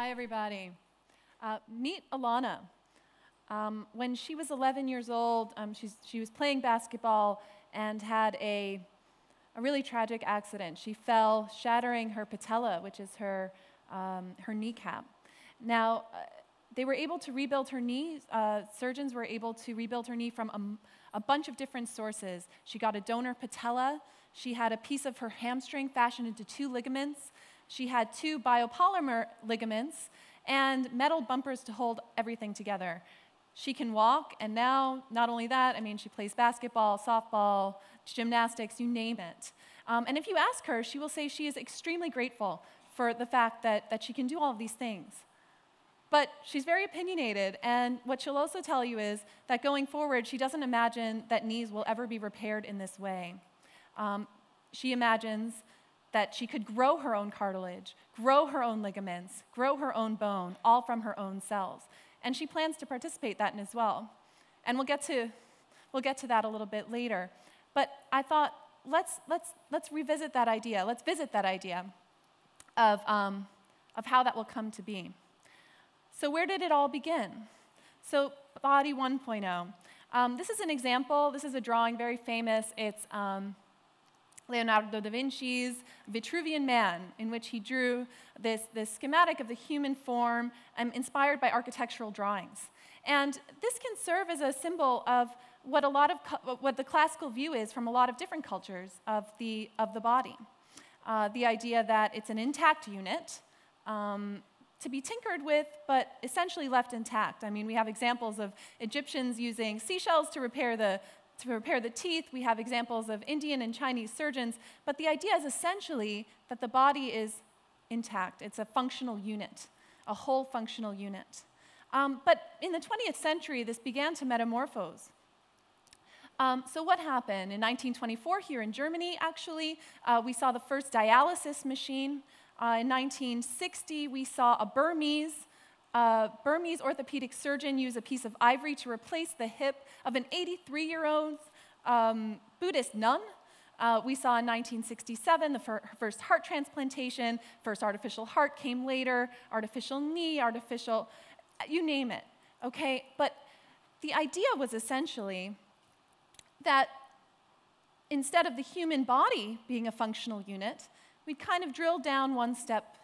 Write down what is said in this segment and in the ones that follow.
Hi, everybody. Uh, meet Alana. Um, when she was 11 years old, um, she was playing basketball and had a, a, really tragic accident. She fell, shattering her patella, which is her, um, her kneecap. Now, uh, they were able to rebuild her knee. Uh, surgeons were able to rebuild her knee from a, a bunch of different sources. She got a donor patella. She had a piece of her hamstring fashioned into two ligaments. She had two biopolymer ligaments and metal bumpers to hold everything together. She can walk, and now, not only that, I mean, she plays basketball, softball, gymnastics, you name it. Um, and if you ask her, she will say she is extremely grateful for the fact that, that she can do all of these things. But she's very opinionated, and what she'll also tell you is that going forward, she doesn't imagine that knees will ever be repaired in this way. Um, she imagines that she could grow her own cartilage, grow her own ligaments, grow her own bone, all from her own cells. And she plans to participate that in as well. And we'll get to, we'll get to that a little bit later. But I thought, let's, let's, let's revisit that idea. Let's visit that idea of, um, of how that will come to be. So, where did it all begin? So, Body 1.0. Um, this is an example. This is a drawing, very famous. It's um, Leonardo da Vinci's Vitruvian Man, in which he drew this, this schematic of the human form um, inspired by architectural drawings. And this can serve as a symbol of what, a lot of what the classical view is from a lot of different cultures of the, of the body. Uh, the idea that it's an intact unit, um, to be tinkered with, but essentially left intact. I mean, we have examples of Egyptians using seashells to repair the, to repair the teeth. We have examples of Indian and Chinese surgeons, but the idea is essentially that the body is intact. It's a functional unit, a whole functional unit. Um, but in the 20th century, this began to metamorphose. Um, so what happened? In 1924, here in Germany, actually, uh, we saw the first dialysis machine. Uh, in 1960, we saw a Burmese a Burmese orthopedic surgeon used a piece of ivory to replace the hip of an 83 year old um, Buddhist nun. Uh, we saw in 1967 the fir first heart transplantation, first artificial heart came later, artificial knee, artificial, you name it, okay? But the idea was essentially that instead of the human body being a functional unit, we'd kind of drill down one step,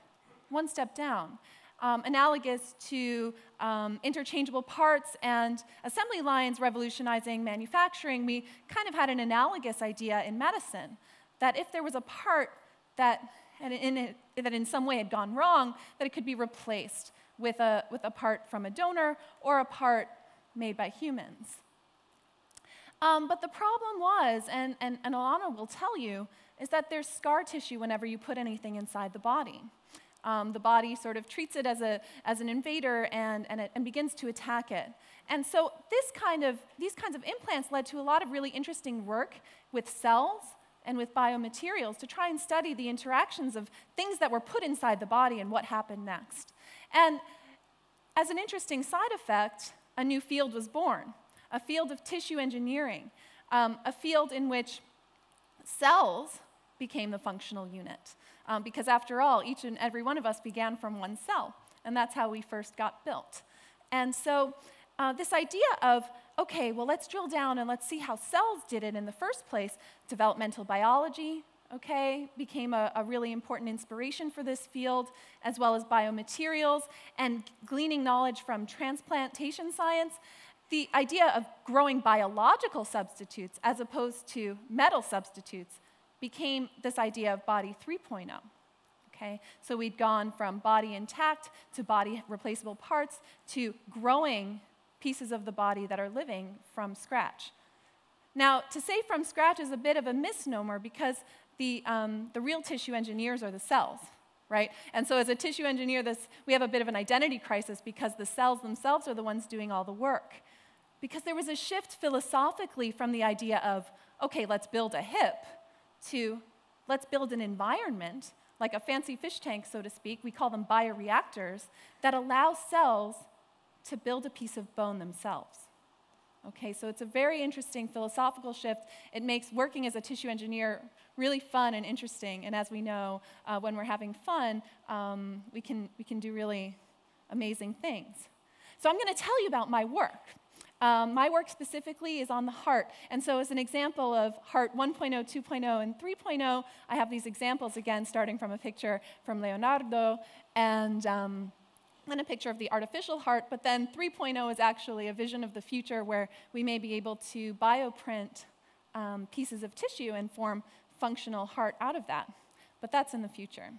one step down um, analogous to um, interchangeable parts and assembly lines revolutionizing manufacturing, we kind of had an analogous idea in medicine that if there was a part that in, it, that in some way had gone wrong, that it could be replaced with a, with a part from a donor or a part made by humans. Um, but the problem was, and, and, and Alana will tell you, is that there's scar tissue whenever you put anything inside the body um, the body sort of treats it as, a, as an invader and, and, it, and begins to attack it. And so this kind of, these kinds of implants led to a lot of really interesting work with cells and with biomaterials to try and study the interactions of things that were put inside the body and what happened next. And as an interesting side effect, a new field was born, a field of tissue engineering, um, a field in which cells became the functional unit. Um, because after all, each and every one of us began from one cell, and that's how we first got built. And so, uh, this idea of, okay, well, let's drill down and let's see how cells did it in the first place, developmental biology, okay, became a, a, really important inspiration for this field, as well as biomaterials and gleaning knowledge from transplantation science. The idea of growing biological substitutes as opposed to metal substitutes became this idea of body 3.0. Okay? So we'd gone from body intact to body replaceable parts to growing pieces of the body that are living from scratch. Now, to say from scratch is a bit of a misnomer because the, um, the real tissue engineers are the cells, right? And so as a tissue engineer, this, we have a bit of an identity crisis because the cells themselves are the ones doing all the work. Because there was a shift philosophically from the idea of, okay, let's build a hip, to let's build an environment, like a fancy fish tank, so to speak, we call them bioreactors, that allow cells to build a piece of bone themselves. Okay, so it's a very interesting philosophical shift. It makes working as a tissue engineer really fun and interesting. And as we know, uh, when we're having fun, um, we, can, we can do really, amazing things. So I'm going to tell you about my work. Um, my work specifically is on the heart. And so, as an example of heart 1.0, 2.0, and 3.0, I have these examples again, starting from a picture from Leonardo and um, then a picture of the artificial heart. But then 3.0 is actually a vision of the future where we may be able to bioprint um, pieces of tissue and form functional heart out of that. But that's in the future.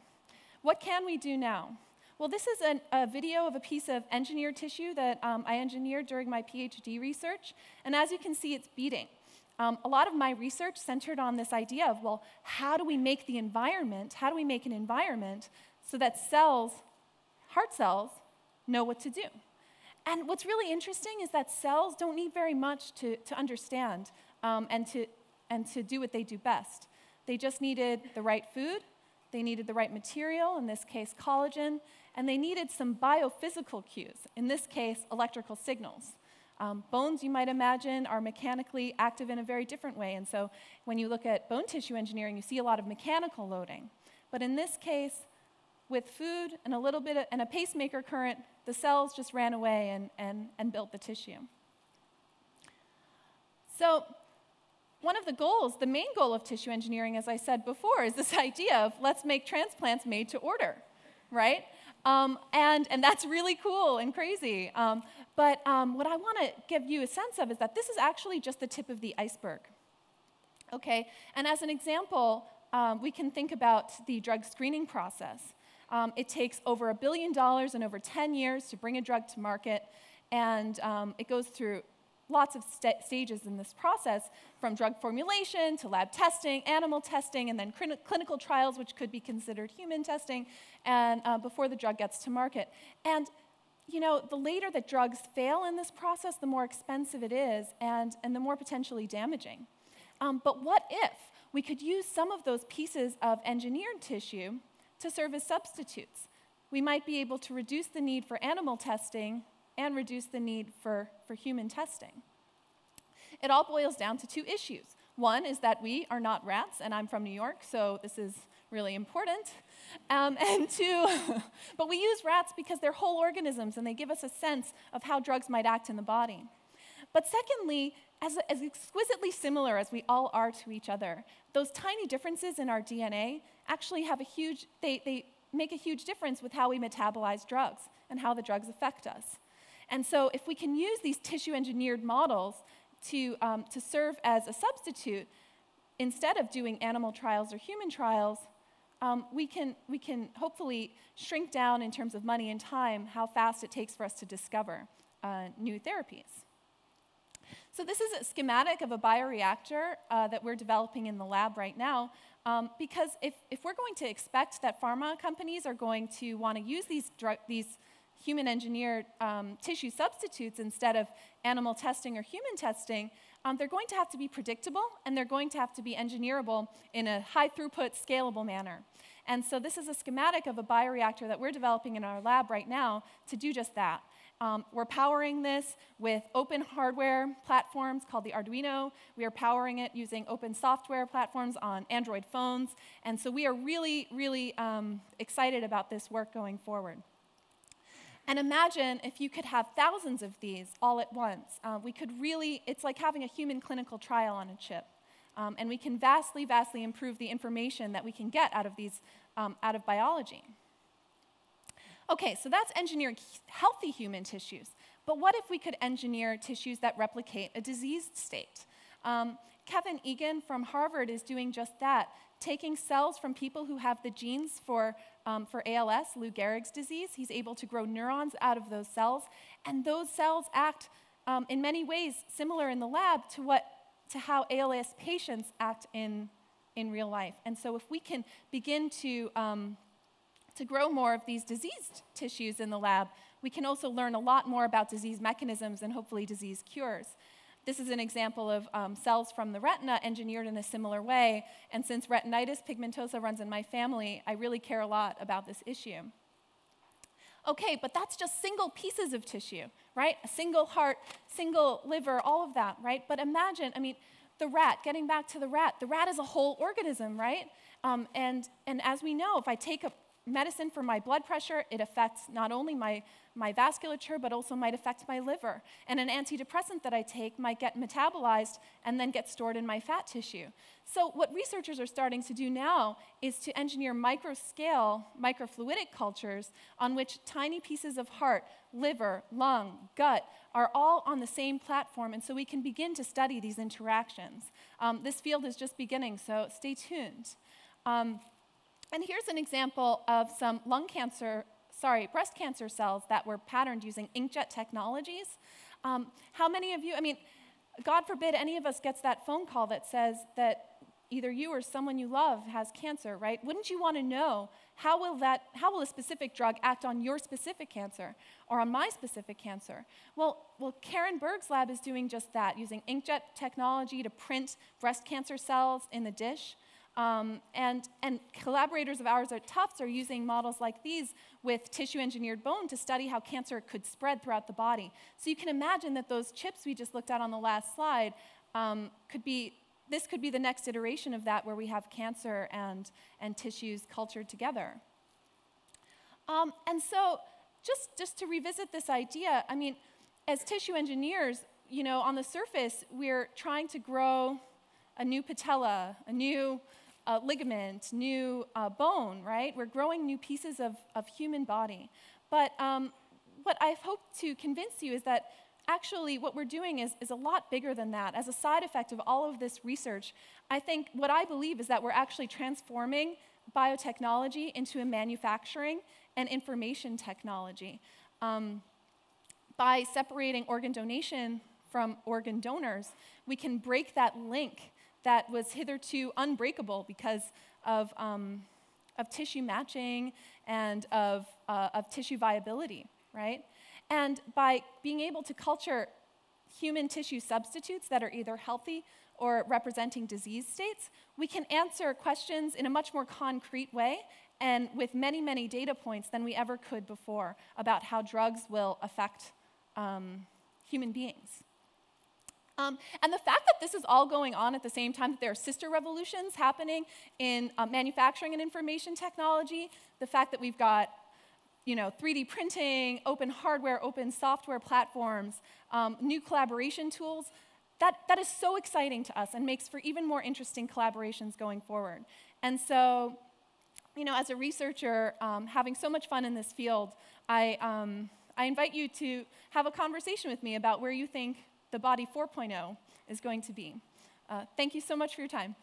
What can we do now? Well, this is an, a video of a piece of engineered tissue that um, I engineered during my PhD research. And as you can see, it's beating. Um, a lot of my research centered on this idea of, well, how do we make the environment, how do we make an environment so that cells, heart cells, know what to do? And what's really interesting is that cells don't need very much to, to understand um, and, to, and to do what they do best. They just needed the right food, they needed the right material, in this case, collagen, and they needed some biophysical cues, in this case, electrical signals. Um, bones, you might imagine, are mechanically active in a very different way. And so when you look at bone tissue engineering, you see a lot of mechanical loading. But in this case, with food and a little bit of, and a pacemaker current, the cells just ran away and, and, and built the tissue. So one of the goals, the main goal of tissue engineering, as I said before, is this idea of let's make transplants made to order, right? Um, and, and that's really cool and crazy. Um, but um, what I want to give you a sense of is that this is actually just the tip of the iceberg. Okay, and as an example, um, we can think about the drug screening process. Um, it takes over a billion dollars and over 10 years to bring a drug to market, and um, it goes through lots of st stages in this process, from drug formulation to lab testing, animal testing, and then clinical trials, which could be considered human testing, and uh, before the drug gets to market. And you know, the later that drugs fail in this process, the more expensive it is and, and the more potentially damaging. Um, but what if we could use some of those pieces of engineered tissue to serve as substitutes? We might be able to reduce the need for animal testing and reduce the need for, for human testing. It all boils down to two issues. One is that we are not rats, and I'm from New York, so this is really important. Um, and two, but we use rats because they're whole organisms and they give us a sense of how drugs might act in the body. But secondly, as, as exquisitely similar as we all are to each other, those tiny differences in our DNA actually have a huge, they, they make a huge difference with how we metabolize drugs and how the drugs affect us. And so, if we can use these tissue engineered models to, um, to serve as a substitute, instead of doing animal trials or human trials, um, we, can, we can hopefully shrink down in terms of money and time how fast it takes for us to discover uh, new therapies. So this is a schematic of a bioreactor uh, that we're developing in the lab right now, um, because if, if we're going to expect that pharma companies are going to want to use these, these human engineered um, tissue substitutes instead of animal testing or human testing, um, they're going to have to be predictable and they're going to have to be engineerable in a high throughput, scalable manner. And so this is a schematic of a bioreactor that we're developing in our lab right now to do just that. Um, we're powering this with open hardware platforms called the Arduino. We are powering it using open software platforms on Android phones. And so we are really, really um, excited about this work going forward. And imagine if you could have thousands of these all at once. Uh, we could really, it's like having a human clinical trial on a chip. Um, and we can vastly, vastly improve the information that we can get out of these, um, out of biology. Okay, so that's engineering healthy human tissues. But what if we could engineer tissues that replicate a diseased state? Um, Kevin Eggan from Harvard is doing just that, taking cells from people who have the genes for um, for ALS, Lou Gehrig's disease. He's able to grow neurons out of those cells, and those cells act um, in many ways similar in the lab to, what, to how ALS patients act in, in real life. And so, if we can begin to, um, to grow more of these diseased tissues in the lab, we can also learn a lot more about disease mechanisms and hopefully disease cures. This is an example of um, cells from the retina engineered in a similar way. And since retinitis pigmentosa runs in my family, I really care a lot about this issue. Okay, but that's just single pieces of tissue, right? A single heart, single liver, all of that, right? But imagine, I mean, the rat, getting back to the rat, the rat is a whole organism, right? Um, and, and as we know, if I take a, medicine for my blood pressure. It affects not only my, my vasculature, but also might affect my liver. And an antidepressant that I take might get metabolized and then get stored in my fat tissue. So, what researchers are starting to do now is to engineer microscale, microfluidic cultures on which tiny pieces of heart, liver, lung, gut are all on the same platform, and so we can begin to study these interactions. Um, this field is just beginning, so stay tuned. Um, and here's an example of some lung cancer, sorry, breast cancer cells that were patterned using inkjet technologies. Um, how many of you, I mean, God forbid any of us gets that phone call that says that either you or someone you love has cancer, right? Wouldn't you want to know how will that how will a specific drug act on your specific cancer or on my specific cancer? Well, well Karen Burg's lab is doing just that, using inkjet technology to print breast cancer cells in the dish. Um, and, and collaborators of ours at Tufts are using models like these with tissue engineered bone to study how cancer could spread throughout the body. So you can imagine that those chips we just looked at on the last slide um, could be, this could be the next iteration of that where we have cancer and, and tissues cultured together. Um, and so just, just to revisit this idea, I mean, as tissue engineers, you know, on the surface, we're trying to grow a new patella, a new uh, ligament, new uh, bone, right? We're growing new pieces of, of human body. But um, what I've hoped to convince you is that actually what we're doing is, is a lot bigger than that. As a side effect of all of this research, I think what I believe is that we're actually transforming biotechnology into a manufacturing and information technology. Um, by separating organ donation from organ donors, we can break that link that was hitherto unbreakable because of, um, of tissue matching and of, uh, of tissue viability, right? And by being able to culture human tissue substitutes that are either healthy or representing disease states, we can answer questions in a much more concrete way and with many, many data points than we ever could before about how drugs will affect um, human beings. Um, and the fact that this is all going on at the same time, that there are sister revolutions happening in uh, manufacturing and information technology, the fact that we've got you know, 3D printing, open hardware, open software platforms, um, new collaboration tools, that, that is so exciting to us and makes for even more interesting collaborations going forward. And so, you know, as a researcher, um, having so much fun in this field, I, um, I invite you to have a conversation with me about where you think the body 4.0 is going to be. Uh, thank you so much for your time.